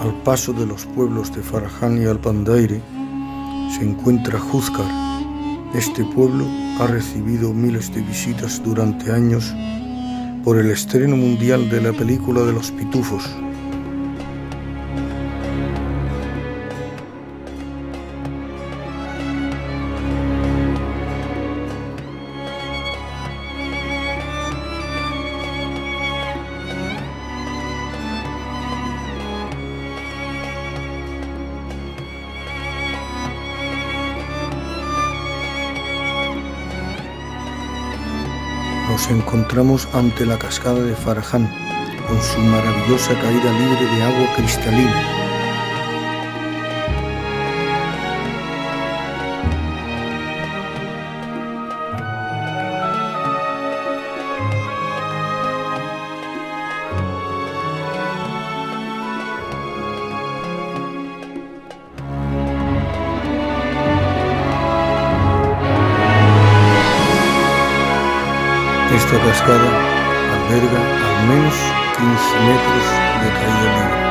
Al paso de los pueblos de Faraján y Alpandaire se encuentra Juzcar. Este pueblo ha recibido miles de visitas durante años por el estreno mundial de la película de los pitufos. Nos encontramos ante la cascada de Faraján, con su maravillosa caída libre de agua cristalina. Esta cascada alberga al menos 15 metros de caída libre.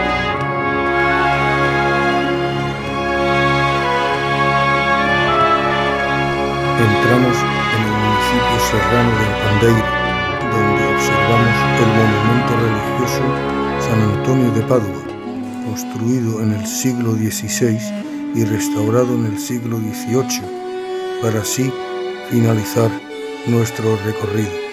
Entramos en el municipio serrano de Alpandeire, donde observamos el monumento religioso San Antonio de Padua, construido en el siglo XVI y restaurado en el siglo XVIII, para así finalizar nuestro recorrido.